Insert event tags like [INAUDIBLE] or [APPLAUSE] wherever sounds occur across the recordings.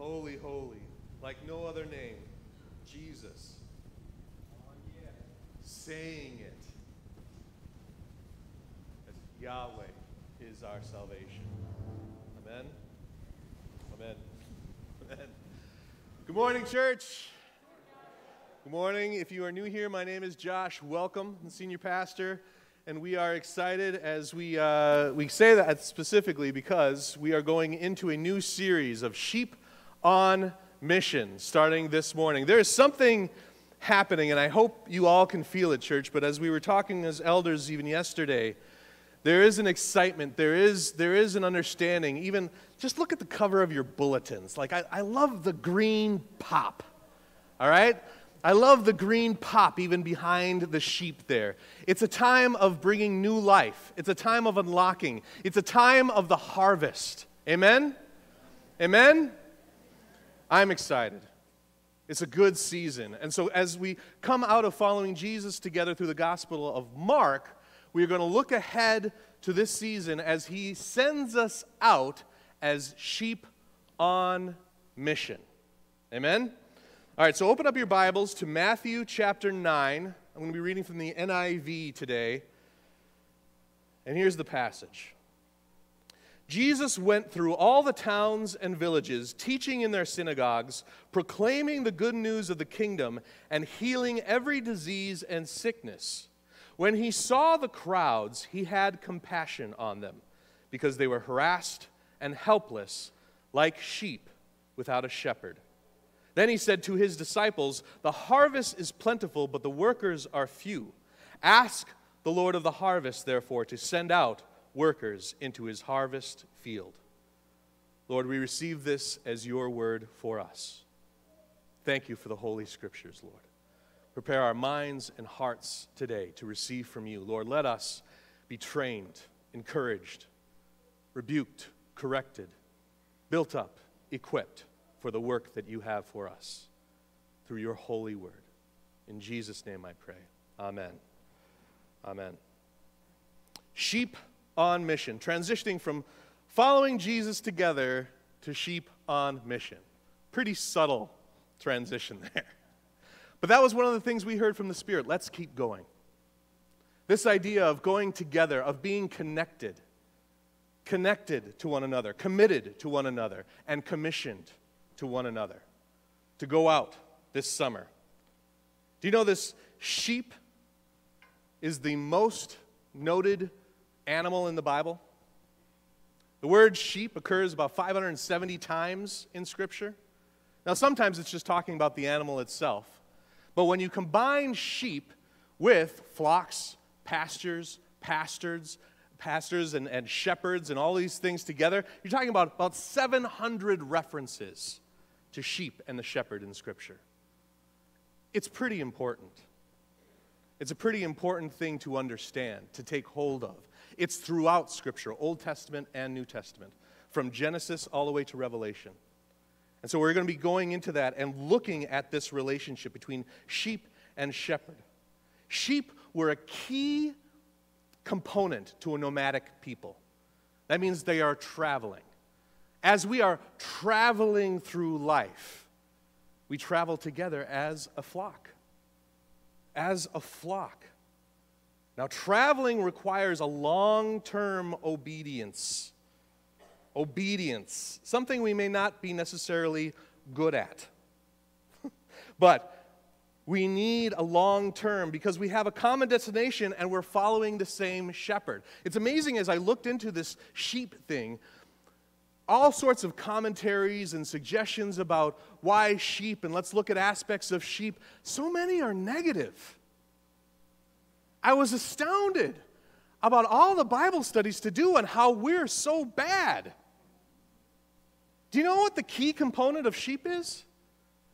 Holy, holy, like no other name, Jesus. Saying it. As Yahweh is our salvation. Amen. Amen. [LAUGHS] Amen. Good morning, church. Good morning. If you are new here, my name is Josh. Welcome, the senior pastor. And we are excited as we, uh, we say that specifically because we are going into a new series of Sheep on Mission starting this morning. There is something happening, and I hope you all can feel it, church. But as we were talking as elders even yesterday, there is an excitement, there is, there is an understanding. Even just look at the cover of your bulletins. Like, I, I love the green pop, all right? I love the green pop even behind the sheep there. It's a time of bringing new life, it's a time of unlocking, it's a time of the harvest. Amen? Amen? I'm excited. It's a good season. And so, as we come out of following Jesus together through the Gospel of Mark, we are going to look ahead to this season as he sends us out as sheep on mission. Amen? All right, so open up your Bibles to Matthew chapter 9. I'm going to be reading from the NIV today. And here's the passage. Jesus went through all the towns and villages, teaching in their synagogues, proclaiming the good news of the kingdom, and healing every disease and sickness. When he saw the crowds, he had compassion on them, because they were harassed and helpless, like sheep without a shepherd. Then he said to his disciples, The harvest is plentiful, but the workers are few. Ask the Lord of the harvest, therefore, to send out workers into his harvest field. Lord, we receive this as your word for us. Thank you for the Holy Scriptures, Lord. Prepare our minds and hearts today to receive from you. Lord, let us be trained, encouraged, rebuked, corrected, built up, equipped for the work that you have for us through your holy word. In Jesus' name I pray. Amen. Amen. Sheep on mission, transitioning from following Jesus together to sheep on mission. Pretty subtle transition [LAUGHS] there. But that was one of the things we heard from the Spirit. Let's keep going. This idea of going together, of being connected, connected to one another, committed to one another, and commissioned to one another to go out this summer. Do you know this sheep is the most noted animal in the Bible? The word sheep occurs about 570 times in Scripture. Now, sometimes it's just talking about the animal itself. But when you combine sheep with flocks, pastures, pastors, pastors and, and shepherds and all these things together, you're talking about about 700 references to sheep and the shepherd in Scripture. It's pretty important. It's a pretty important thing to understand, to take hold of. It's throughout Scripture, Old Testament and New Testament, from Genesis all the way to Revelation. And so we're going to be going into that and looking at this relationship between sheep and shepherd. Sheep were a key component to a nomadic people. That means they are traveling. As we are traveling through life, we travel together as a flock. As a flock. Now, traveling requires a long term obedience. Obedience, something we may not be necessarily good at. [LAUGHS] but we need a long term because we have a common destination and we're following the same shepherd. It's amazing as I looked into this sheep thing, all sorts of commentaries and suggestions about why sheep, and let's look at aspects of sheep. So many are negative. I was astounded about all the Bible studies to do and how we're so bad. Do you know what the key component of sheep is?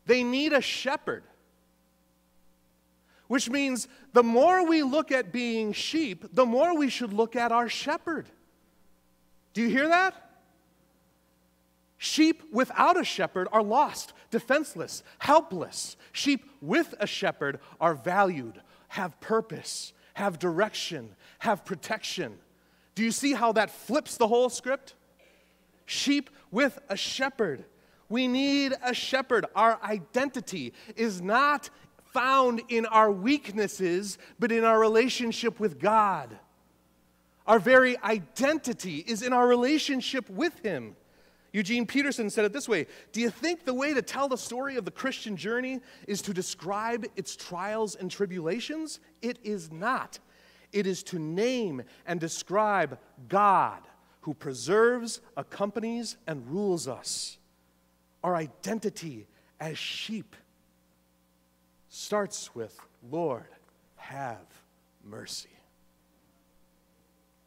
They need a shepherd. Which means the more we look at being sheep, the more we should look at our shepherd. Do you hear that? Sheep without a shepherd are lost, defenseless, helpless. Sheep with a shepherd are valued, have purpose, have direction, have protection. Do you see how that flips the whole script? Sheep with a shepherd. We need a shepherd. Our identity is not found in our weaknesses, but in our relationship with God. Our very identity is in our relationship with Him. Eugene Peterson said it this way Do you think the way to tell the story of the Christian journey is to describe its trials and tribulations? It is not. It is to name and describe God who preserves, accompanies, and rules us. Our identity as sheep starts with Lord, have mercy.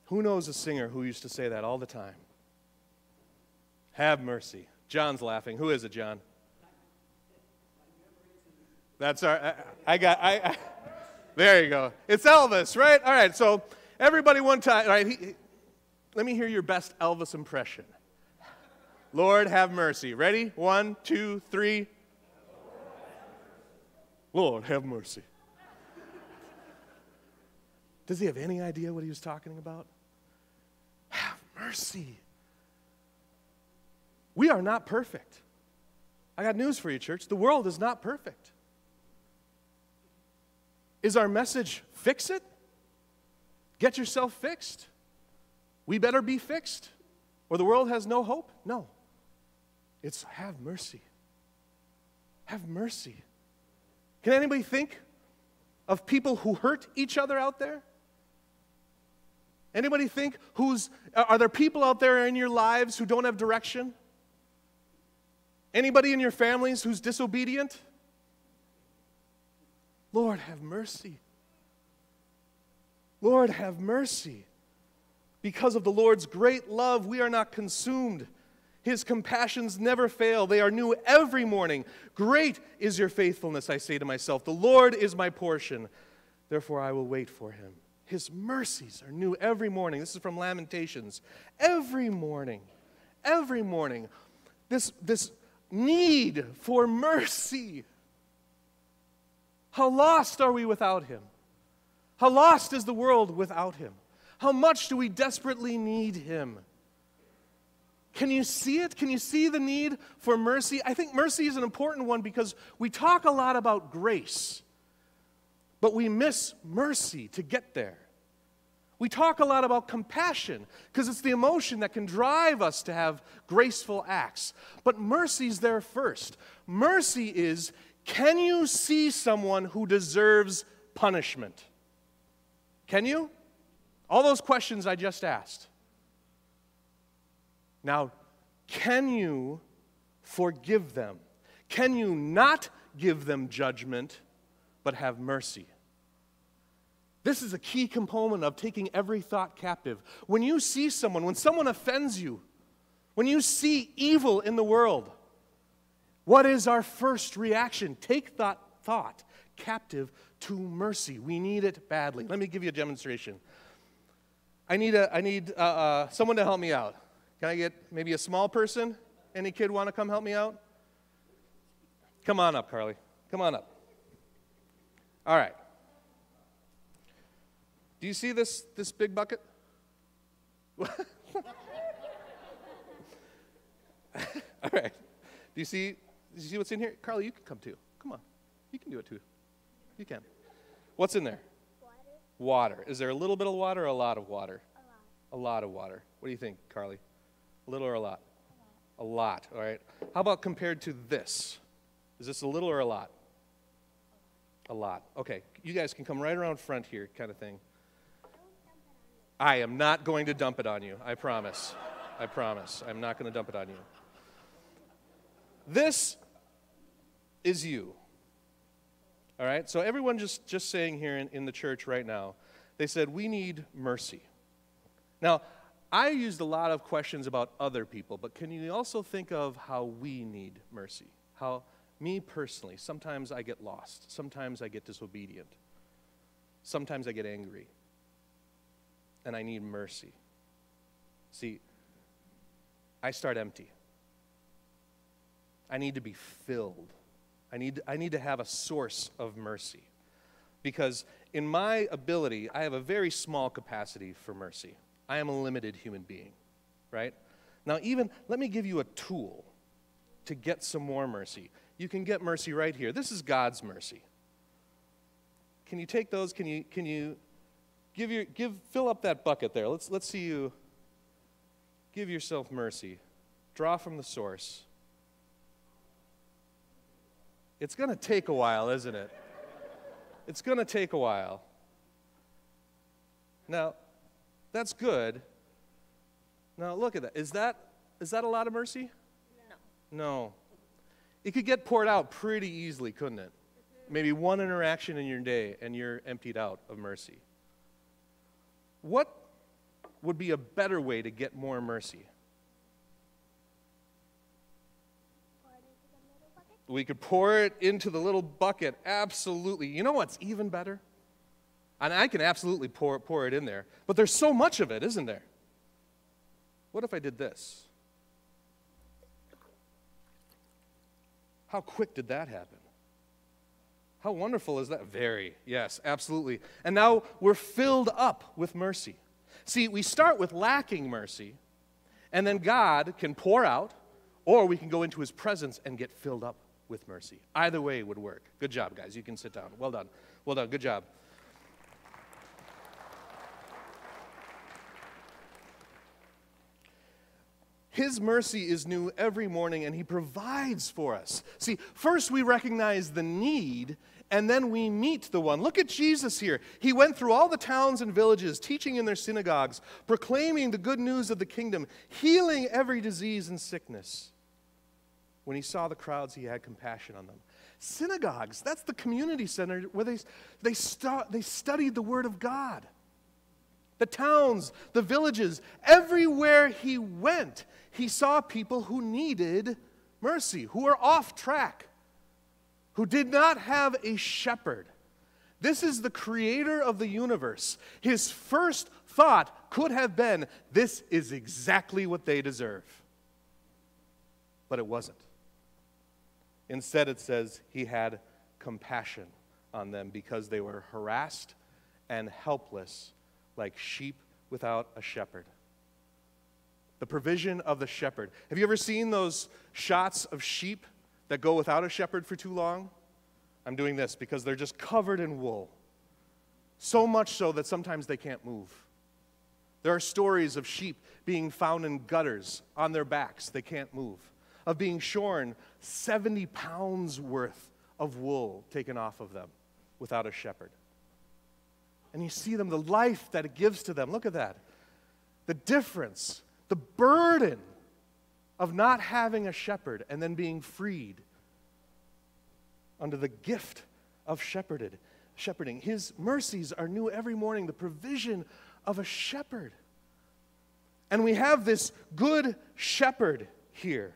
Who knows a singer who used to say that all the time? Have mercy. John's laughing. Who is it, John? That's our. I, I got. I, I, There you go. It's Elvis, right? All right. So everybody, one time. All right. He, he, let me hear your best Elvis impression. Lord, have mercy. Ready? One, two, three. Lord, have mercy. Does he have any idea what he was talking about? Have mercy. We are not perfect. I got news for you, church. The world is not perfect. Is our message fix it? Get yourself fixed? We better be fixed, or the world has no hope? No. It's have mercy. Have mercy. Can anybody think of people who hurt each other out there? Anybody think who's are there people out there in your lives who don't have direction? Anybody in your families who's disobedient? Lord, have mercy. Lord, have mercy. Because of the Lord's great love, we are not consumed. His compassions never fail. They are new every morning. Great is your faithfulness, I say to myself. The Lord is my portion. Therefore, I will wait for him. His mercies are new every morning. This is from Lamentations. Every morning, every morning, this, this need for mercy. How lost are we without him? How lost is the world without him? How much do we desperately need him? Can you see it? Can you see the need for mercy? I think mercy is an important one because we talk a lot about grace, but we miss mercy to get there. We talk a lot about compassion because it's the emotion that can drive us to have graceful acts. But mercy's there first. Mercy is can you see someone who deserves punishment? Can you? All those questions I just asked. Now, can you forgive them? Can you not give them judgment, but have mercy? This is a key component of taking every thought captive. When you see someone, when someone offends you, when you see evil in the world, what is our first reaction? Take that thought captive to mercy. We need it badly. Let me give you a demonstration. I need, a, I need uh, uh, someone to help me out. Can I get maybe a small person? Any kid want to come help me out? Come on up, Carly. Come on up. All right. Do you see this, this big bucket? [LAUGHS] All right. Do you see do you see what's in here? Carly, you can come too. Come on. You can do it too. You can. What's in there? Water. Water. Is there a little bit of water or a lot of water? A lot. A lot of water. What do you think, Carly? A little or a lot? A lot. A lot, all right. How about compared to this? Is this a little or a lot? A lot. Okay. You guys can come right around front here, kind of thing. I am not going to dump it on you. I promise. I promise. I'm not going to dump it on you. This is you. All right? So, everyone just, just saying here in, in the church right now, they said, We need mercy. Now, I used a lot of questions about other people, but can you also think of how we need mercy? How, me personally, sometimes I get lost. Sometimes I get disobedient. Sometimes I get angry and I need mercy. See, I start empty. I need to be filled. I need, I need to have a source of mercy. Because in my ability, I have a very small capacity for mercy. I am a limited human being, right? Now, even let me give you a tool to get some more mercy. You can get mercy right here. This is God's mercy. Can you take those? Can you, can you give your, give, fill up that bucket there? Let's, let's see you give yourself mercy. Draw from the source. It's going to take a while, isn't it? It's going to take a while. Now, that's good. Now, look at that. Is that is that a lot of mercy? No. No. It could get poured out pretty easily, couldn't it? Mm-hmm. Maybe one interaction in your day and you're emptied out of mercy. What would be a better way to get more mercy? We could pour it into the little bucket. Absolutely. You know what's even better? And I can absolutely pour, pour it in there. But there's so much of it, isn't there? What if I did this? How quick did that happen? How wonderful is that? Very, yes, absolutely. And now we're filled up with mercy. See, we start with lacking mercy, and then God can pour out, or we can go into his presence and get filled up with mercy. Either way would work. Good job, guys. You can sit down. Well done. Well done. Good job. His mercy is new every morning, and He provides for us. See, first we recognize the need, and then we meet the one. Look at Jesus here. He went through all the towns and villages, teaching in their synagogues, proclaiming the good news of the kingdom, healing every disease and sickness. When he saw the crowds, he had compassion on them. Synagogues, that's the community center where they, they, stu- they studied the Word of God the towns, the villages, everywhere he went, he saw people who needed mercy, who were off track, who did not have a shepherd. This is the creator of the universe. His first thought could have been this is exactly what they deserve. But it wasn't. Instead, it says he had compassion on them because they were harassed and helpless like sheep without a shepherd. The provision of the shepherd. Have you ever seen those shots of sheep that go without a shepherd for too long? I'm doing this because they're just covered in wool. So much so that sometimes they can't move. There are stories of sheep being found in gutters on their backs, they can't move, of being shorn 70 pounds worth of wool taken off of them without a shepherd and you see them, the life that it gives to them. Look at that. The difference, the burden of not having a shepherd and then being freed under the gift of shepherded, shepherding. His mercies are new every morning, the provision of a shepherd. And we have this good shepherd here.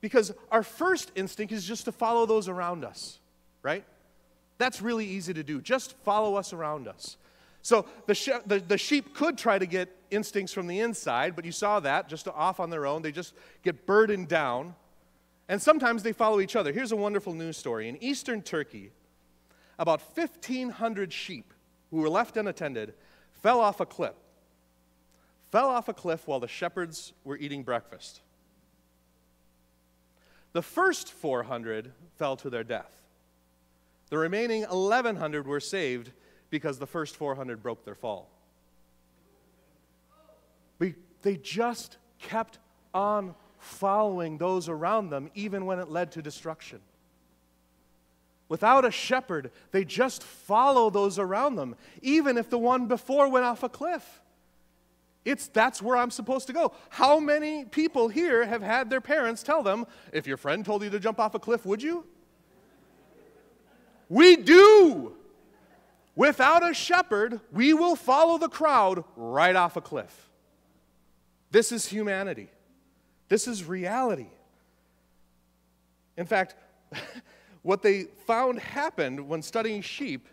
Because our first instinct is just to follow those around us, right? That's really easy to do. Just follow us around us. So the, the, the, sheep could try to get instincts from the inside, but you saw that just off on their own. They just get burdened down. And sometimes they follow each other. Here's a wonderful news story. In eastern Turkey, about 1,500 sheep who were left unattended fell off a cliff. Fell off a cliff while the shepherds were eating breakfast. The first 400 fell to their death. The remaining 1,100 were saved because the first 400 broke their fall. they just kept on following those around them, even when it led to destruction. Without a shepherd, they just follow those around them, even if the one before went off a cliff. It's that's where I'm supposed to go. How many people here have had their parents tell them, if your friend told you to jump off a cliff, would you? We do. Without a shepherd, we will follow the crowd right off a cliff. This is humanity. This is reality. In fact, [LAUGHS] what they found happened when studying sheep,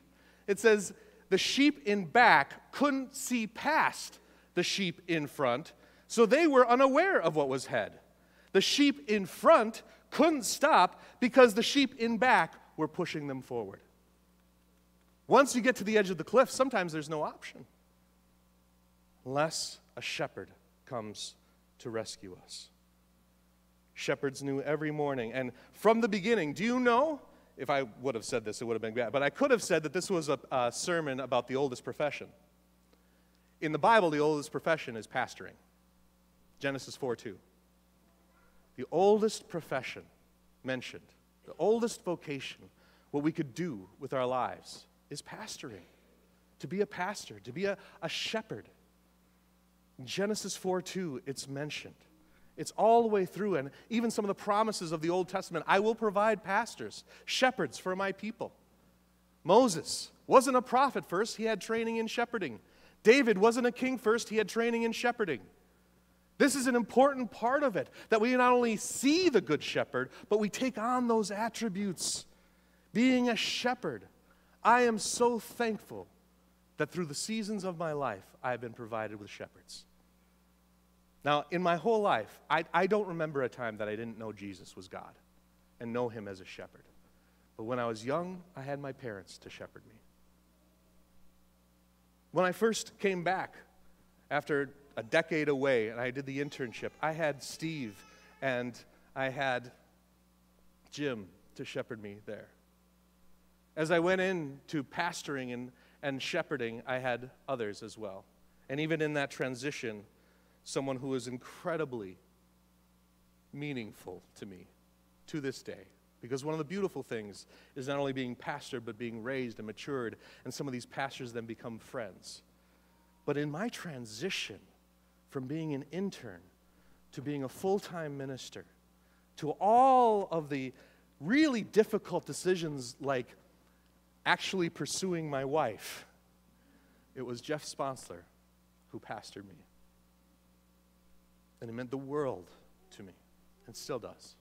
it says the sheep in back couldn't see past the sheep in front, so they were unaware of what was ahead. The sheep in front couldn't stop because the sheep in back were pushing them forward. Once you get to the edge of the cliff, sometimes there's no option unless a shepherd comes to rescue us. Shepherds knew every morning. And from the beginning, do you know? If I would have said this, it would have been bad. But I could have said that this was a, a sermon about the oldest profession. In the Bible, the oldest profession is pastoring. Genesis 4 2. The oldest profession mentioned, the oldest vocation, what we could do with our lives, is pastoring. To be a pastor, to be a, a shepherd. In Genesis 4 2, it's mentioned. It's all the way through, and even some of the promises of the Old Testament I will provide pastors, shepherds for my people. Moses wasn't a prophet first, he had training in shepherding. David wasn't a king first, he had training in shepherding. This is an important part of it that we not only see the Good Shepherd, but we take on those attributes. Being a shepherd, I am so thankful that through the seasons of my life, I have been provided with shepherds. Now, in my whole life, I, I don't remember a time that I didn't know Jesus was God and know him as a shepherd. But when I was young, I had my parents to shepherd me. When I first came back after a decade away and I did the internship, I had Steve and I had Jim to shepherd me there. As I went into pastoring and, and shepherding, I had others as well. And even in that transition, someone who is incredibly meaningful to me to this day. Because one of the beautiful things is not only being pastored, but being raised and matured, and some of these pastors then become friends. But in my transition from being an intern to being a full time minister, to all of the really difficult decisions like actually pursuing my wife, it was Jeff Sponsler who pastored me. And it meant the world to me, and still does.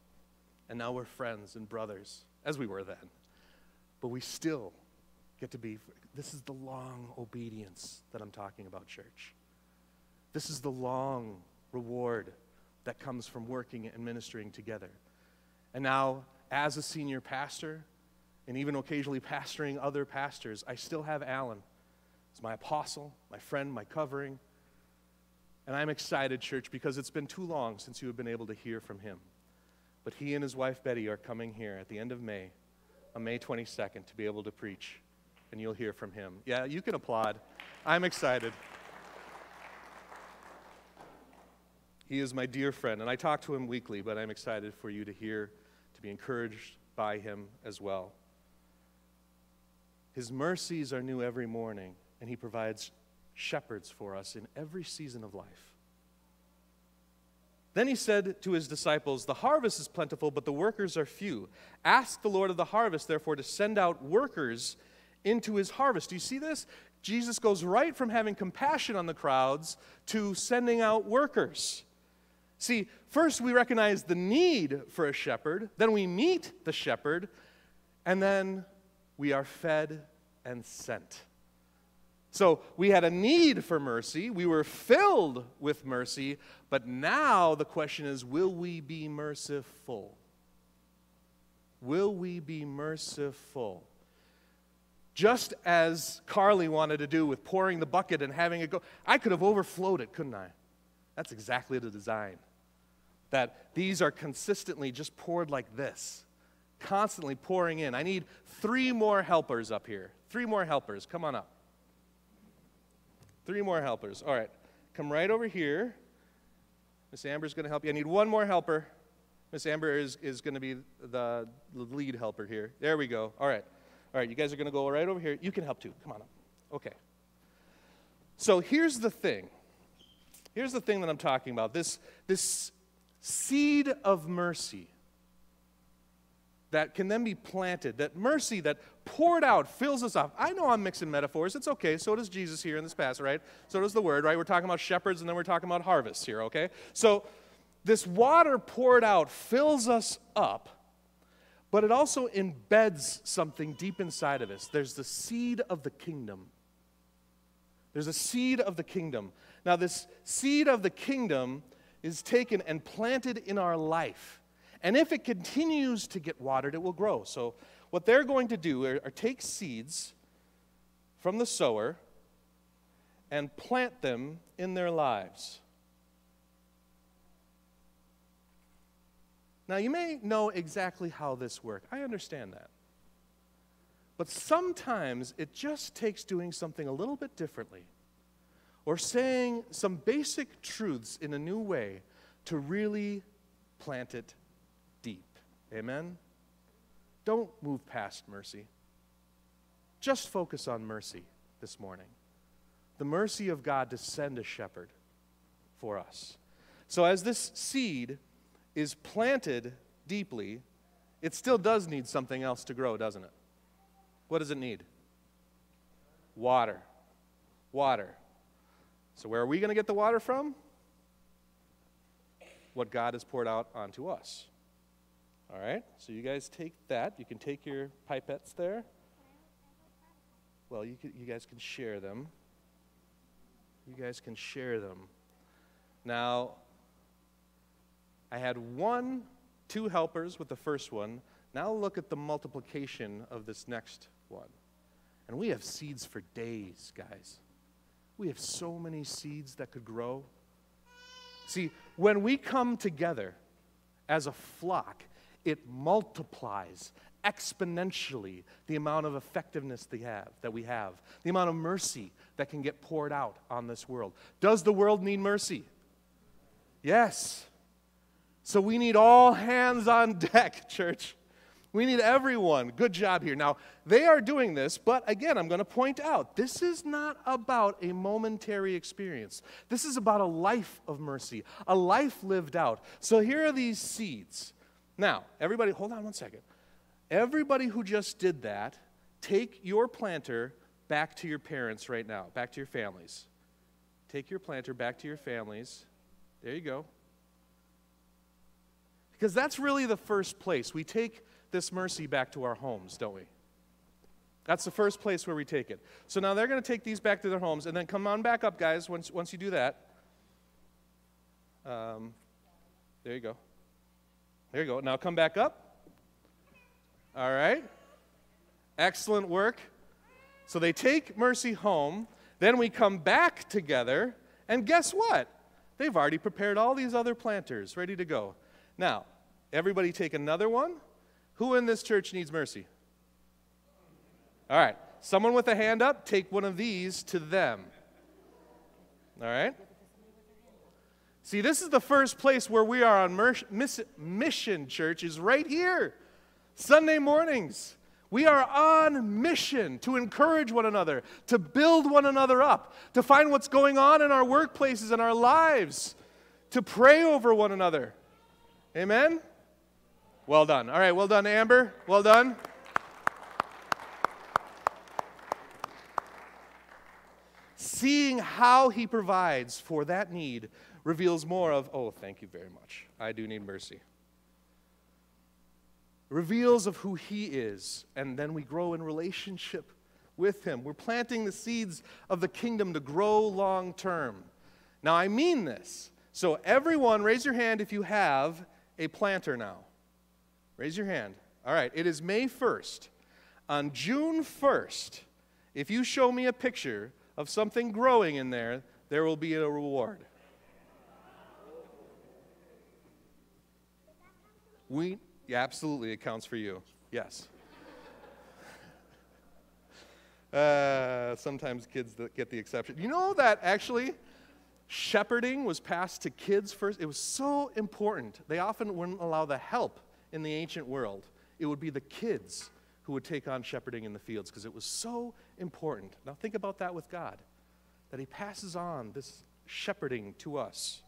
And now we're friends and brothers, as we were then. But we still get to be, this is the long obedience that I'm talking about, church. This is the long reward that comes from working and ministering together. And now, as a senior pastor, and even occasionally pastoring other pastors, I still have Alan as my apostle, my friend, my covering. And I'm excited, church, because it's been too long since you have been able to hear from him. But he and his wife Betty are coming here at the end of May, on May 22nd, to be able to preach. And you'll hear from him. Yeah, you can applaud. I'm excited. He is my dear friend, and I talk to him weekly, but I'm excited for you to hear, to be encouraged by him as well. His mercies are new every morning, and he provides shepherds for us in every season of life. Then he said to his disciples, The harvest is plentiful, but the workers are few. Ask the Lord of the harvest, therefore, to send out workers into his harvest. Do you see this? Jesus goes right from having compassion on the crowds to sending out workers. See, first we recognize the need for a shepherd, then we meet the shepherd, and then we are fed and sent. So we had a need for mercy. We were filled with mercy. But now the question is will we be merciful? Will we be merciful? Just as Carly wanted to do with pouring the bucket and having it go, I could have overflowed it, couldn't I? That's exactly the design. That these are consistently just poured like this, constantly pouring in. I need three more helpers up here. Three more helpers. Come on up. Three more helpers. All right. Come right over here. Miss Amber's going to help you. I need one more helper. Miss Amber is, is going to be the, lead helper here. There we go. All right. All right. You guys are going to go right over here. You can help too. Come on up. Okay. So here's the thing. Here's the thing that I'm talking about. This, this seed of mercy that can then be planted, that mercy that poured out fills us up. I know I'm mixing metaphors. It's okay. So does Jesus here in this passage, right? So does the word, right? We're talking about shepherds and then we're talking about harvests here, okay? So this water poured out fills us up, but it also embeds something deep inside of us. There's the seed of the kingdom. There's a seed of the kingdom. Now, this seed of the kingdom is taken and planted in our life. And if it continues to get watered, it will grow. So, what they're going to do are, are take seeds from the sower and plant them in their lives. Now, you may know exactly how this works. I understand that. But sometimes it just takes doing something a little bit differently or saying some basic truths in a new way to really plant it deep. Amen? Don't move past mercy. Just focus on mercy this morning. The mercy of God to send a shepherd for us. So, as this seed is planted deeply, it still does need something else to grow, doesn't it? What does it need? Water. Water. So, where are we going to get the water from? What God has poured out onto us. All right? So, you guys take that. You can take your pipettes there. Well, you, can, you guys can share them. You guys can share them. Now, I had one, two helpers with the first one. Now look at the multiplication of this next one. And we have seeds for days, guys. We have so many seeds that could grow. See, when we come together as a flock, it multiplies exponentially the amount of effectiveness they have, that we have, the amount of mercy that can get poured out on this world. Does the world need mercy? Yes. So we need all hands on deck, [LAUGHS] church. We need everyone. Good job here. Now, they are doing this, but again, I'm going to point out this is not about a momentary experience. This is about a life of mercy, a life lived out. So here are these seeds. Now, everybody, hold on one second. Everybody who just did that, take your planter back to your parents right now, back to your families. Take your planter back to your families. There you go. Because that's really the first place. We take this mercy back to our homes, don't we? That's the first place where we take it. So now they're going to take these back to their homes, and then come on back up, guys, once, once you do that. Um, there you go. There you go. Now come back up. All right. Excellent work. So they take mercy home. Then we come back together, and guess what? They've already prepared all these other planters ready to go. Now, everybody take another one. Who in this church needs mercy? All right. Someone with a hand up, take one of these to them. All right? See, this is the first place where we are on mer- miss- mission, church, is right here. Sunday mornings. We are on mission to encourage one another, to build one another up, to find what's going on in our workplaces and our lives, to pray over one another. Amen? Well done. All right, well done, Amber. Well done. Seeing how he provides for that need reveals more of, oh, thank you very much. I do need mercy. Reveals of who he is, and then we grow in relationship with him. We're planting the seeds of the kingdom to grow long term. Now, I mean this. So, everyone, raise your hand if you have a planter now. Raise your hand. All right, it is May 1st. On June 1st, if you show me a picture of something growing in there, there will be a reward. We, yeah, absolutely, it counts for you. Yes. [LAUGHS] Uh, sometimes kids get the exception. You know that actually shepherding was passed to kids first? It was so important. They often wouldn't allow the help in the ancient world. It would be the kids who would take on shepherding in the fields because it was so important. Now, think about that with God, that He passes on this shepherding to us.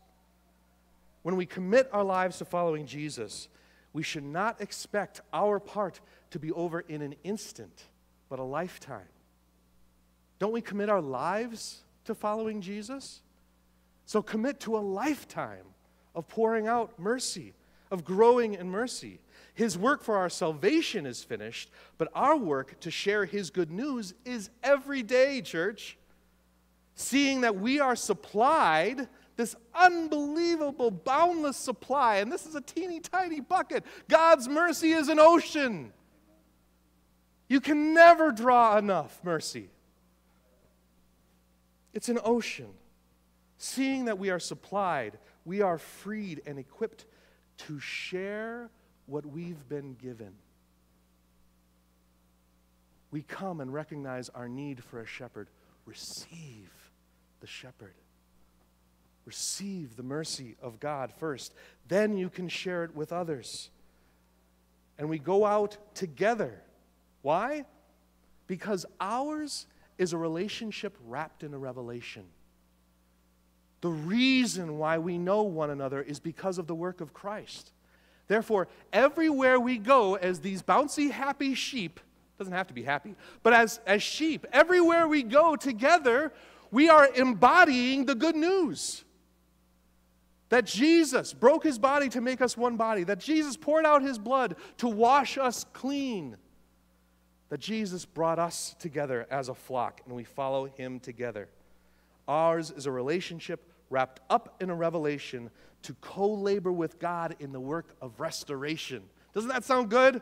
When we commit our lives to following Jesus, we should not expect our part to be over in an instant, but a lifetime. Don't we commit our lives to following Jesus? So commit to a lifetime of pouring out mercy, of growing in mercy. His work for our salvation is finished, but our work to share His good news is every day, church. Seeing that we are supplied this unbelievable, boundless supply. And this is a teeny tiny bucket. God's mercy is an ocean. You can never draw enough mercy. It's an ocean. Seeing that we are supplied, we are freed and equipped to share what we've been given. We come and recognize our need for a shepherd. Receive the shepherd. Receive the mercy of God first. Then you can share it with others. And we go out together. Why? Because ours is a relationship wrapped in a revelation. The reason why we know one another is because of the work of Christ. Therefore, everywhere we go as these bouncy, happy sheep, doesn't have to be happy, but as, as sheep, everywhere we go together, we are embodying the good news. That Jesus broke his body to make us one body, that Jesus poured out his blood to wash us clean, that Jesus brought us together as a flock and we follow him together. Ours is a relationship wrapped up in a revelation to co labor with God in the work of restoration. Doesn't that sound good?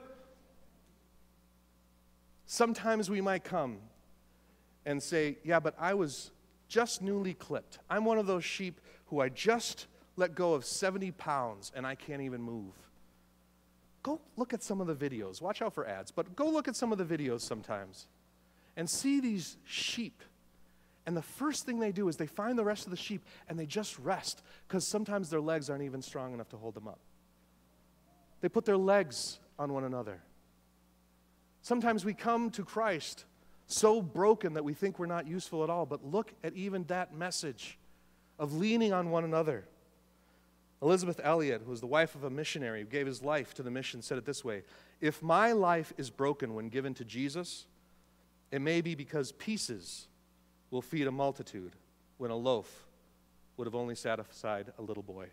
Sometimes we might come and say, Yeah, but I was just newly clipped. I'm one of those sheep who I just let go of 70 pounds and I can't even move. Go look at some of the videos. Watch out for ads, but go look at some of the videos sometimes and see these sheep. And the first thing they do is they find the rest of the sheep and they just rest because sometimes their legs aren't even strong enough to hold them up. They put their legs on one another. Sometimes we come to Christ so broken that we think we're not useful at all, but look at even that message of leaning on one another. Elisabeth Elliot, who was the wife of a missionary who gave his life to the mission, said it this way If my life is broken when given to Jesus, it may be because pieces will feed a multitude when a loaf would have only satisfied a little boy.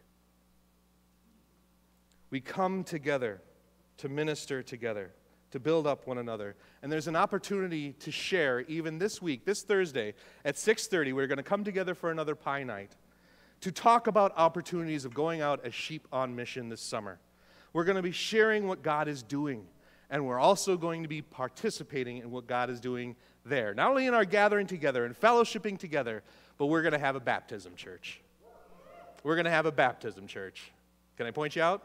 We come together to minister together, to build up one another. And there's an opportunity to share even this week, this Thursday at 6:30 we're going to come together for another pie night to talk about opportunities of going out as sheep on mission this summer. We're going to be sharing what God is doing, and we're also going to be participating in what God is doing there. Not only in our gathering together and fellowshipping together, but we're going to have a baptism church. We're going to have a baptism church. Can I point you out?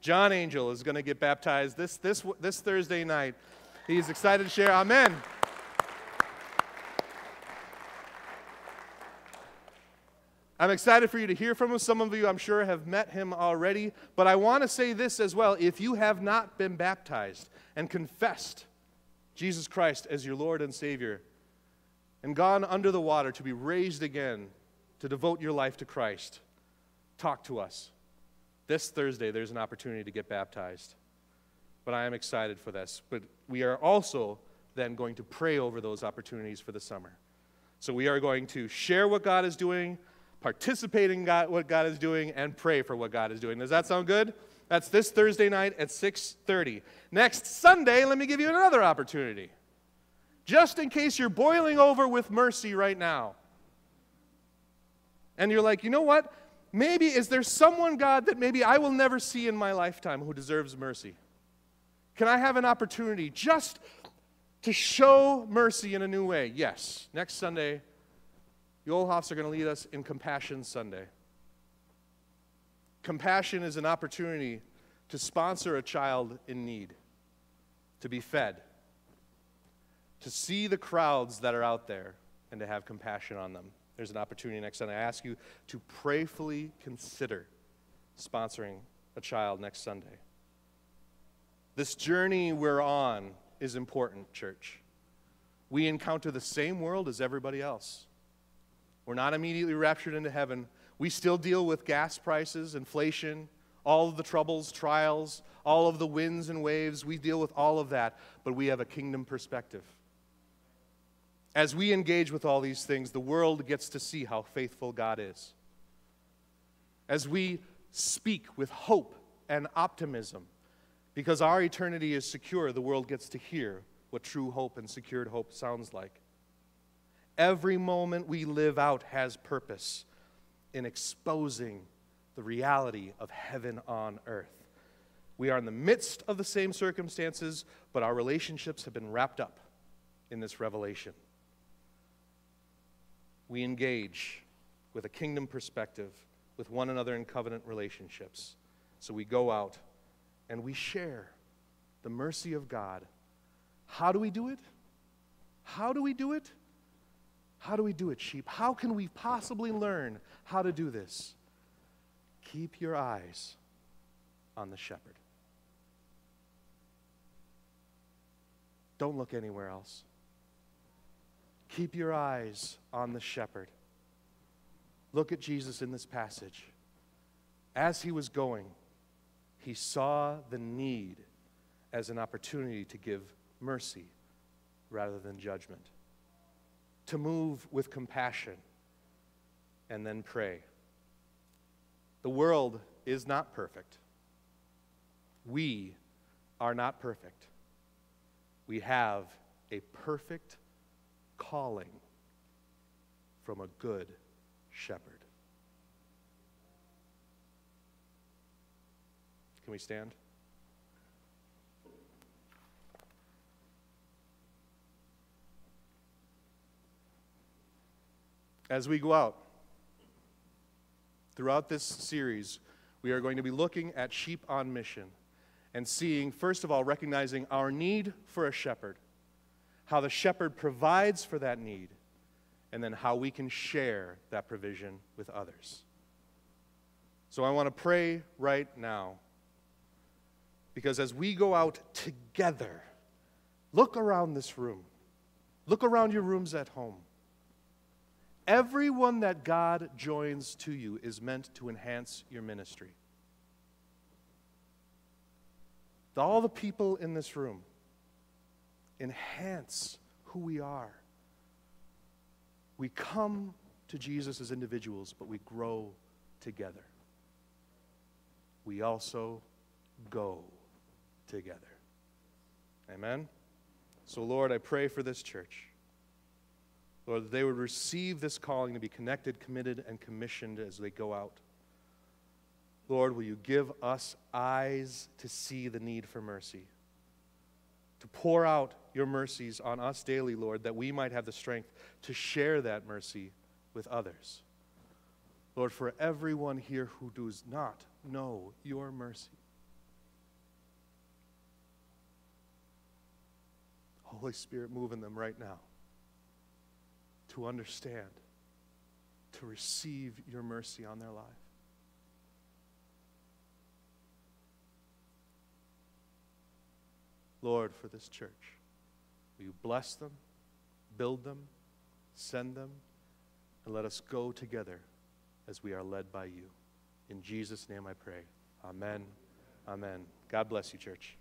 John Angel is going to get baptized this, this, this Thursday night. He's excited to share. Amen. I'm excited for you to hear from him. Some of you, I'm sure, have met him already. But I want to say this as well. If you have not been baptized and confessed Jesus Christ as your Lord and Savior and gone under the water to be raised again to devote your life to Christ, talk to us. This Thursday, there's an opportunity to get baptized. But I am excited for this. But we are also then going to pray over those opportunities for the summer. So we are going to share what God is doing participate in God, what God is doing, and pray for what God is doing. Does that sound good? That's this Thursday night at 6:30. Next Sunday, let me give you another opportunity. Just in case you're boiling over with mercy right now. And you're like, "You know what? Maybe is there someone God that maybe I will never see in my lifetime who deserves mercy? Can I have an opportunity just to show mercy in a new way?" Yes. Next Sunday the Olhoffs are going to lead us in Compassion Sunday. Compassion is an opportunity to sponsor a child in need, to be fed, to see the crowds that are out there, and to have compassion on them. There's an opportunity next Sunday. I ask you to prayerfully consider sponsoring a child next Sunday. This journey we're on is important, church. We encounter the same world as everybody else. We're not immediately raptured into heaven. We still deal with gas prices, inflation, all of the troubles, trials, all of the winds and waves. We deal with all of that, but we have a kingdom perspective. As we engage with all these things, the world gets to see how faithful God is. As we speak with hope and optimism, because our eternity is secure, the world gets to hear what true hope and secured hope sounds like. Every moment we live out has purpose in exposing the reality of heaven on earth. We are in the midst of the same circumstances, but our relationships have been wrapped up in this revelation. We engage with a kingdom perspective with one another in covenant relationships. So we go out and we share the mercy of God. How do we do it? How do we do it? How do we do it, sheep? How can we possibly learn how to do this? Keep your eyes on the shepherd. Don't look anywhere else. Keep your eyes on the shepherd. Look at Jesus in this passage. As he was going, he saw the need as an opportunity to give mercy rather than judgment, to move with compassion and then pray. The world is not perfect. We are not perfect. We have a perfect calling from a good shepherd. Can we stand? As we go out throughout this series, we are going to be looking at sheep on mission and seeing, first of all, recognizing our need for a shepherd, how the shepherd provides for that need, and then how we can share that provision with others. So I want to pray right now. Because as we go out together, look around this room, look around your rooms at home. Everyone that God joins to you is meant to enhance your ministry. all the people in this room enhance who we are. We come to Jesus as individuals, but we grow together. We also go together. Amen? So, Lord, I pray for this church. Lord, that they would receive this calling to be connected, committed, and commissioned as they go out. Lord, will you give us eyes to see the need for mercy? To pour out your mercies on us daily, Lord, that we might have the strength to share that mercy with others. Lord, for everyone here who does not know your mercy, Holy Spirit, move in them right now to understand, to receive your mercy on their life. Lord, for this church. Will you bless them, build them, send them, and let us go together as we are led by you. In Jesus' name I pray. Amen. Amen. God bless you, church.